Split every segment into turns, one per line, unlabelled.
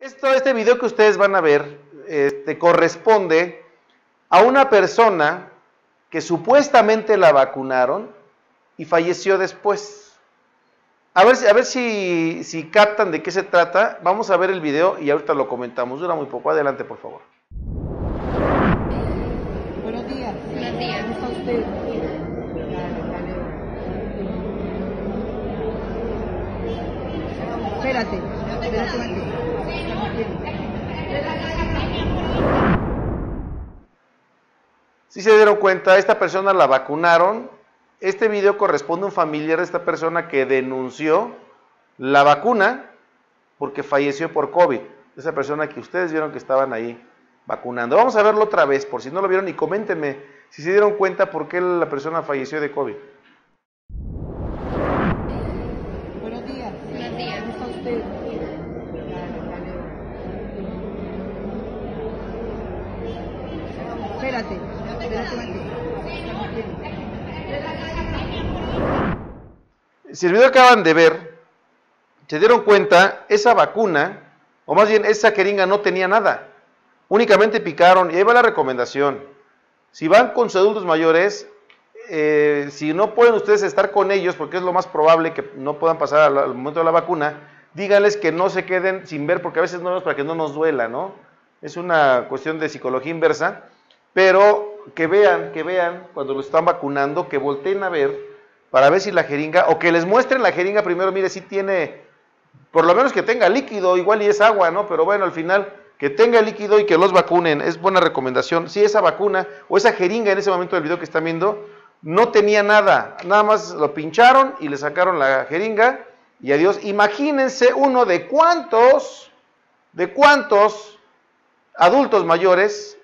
Esto, este video que ustedes van a ver este, corresponde a una persona que supuestamente la vacunaron y falleció después. A ver, a ver si, si captan de qué se trata. Vamos a ver el video y ahorita lo comentamos. Dura muy poco. Adelante, por favor.
Buenos días.
Buenos días.
¿Cómo está usted? Espérate. Espérate.
Si se dieron cuenta, esta persona la vacunaron. Este video corresponde a un familiar de esta persona que denunció la vacuna porque falleció por COVID. Esa persona que ustedes vieron que estaban ahí vacunando. Vamos a verlo otra vez, por si no lo vieron, y coméntenme si se dieron cuenta por qué la persona falleció de COVID.
Buenos días.
Buenos días.
¿Cómo está usted?
Si el video acaban de ver, se dieron cuenta, esa vacuna, o más bien esa jeringa no tenía nada. Únicamente picaron, y ahí va la recomendación. Si van con sus adultos mayores, eh, si no pueden ustedes estar con ellos, porque es lo más probable que no puedan pasar al, al momento de la vacuna, díganles que no se queden sin ver, porque a veces no es para que no nos duela, ¿no? Es una cuestión de psicología inversa, pero que vean, que vean cuando lo están vacunando, que volteen a ver para ver si la jeringa, o que les muestren la jeringa primero, mire, si tiene, por lo menos que tenga líquido, igual y es agua, ¿no? Pero bueno, al final, que tenga líquido y que los vacunen, es buena recomendación. Si esa vacuna o esa jeringa en ese momento del video que están viendo, no tenía nada, nada más lo pincharon y le sacaron la jeringa y adiós. Imagínense uno de cuántos, de cuántos adultos mayores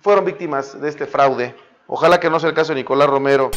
fueron víctimas de este fraude. Ojalá que no sea el caso de Nicolás Romero.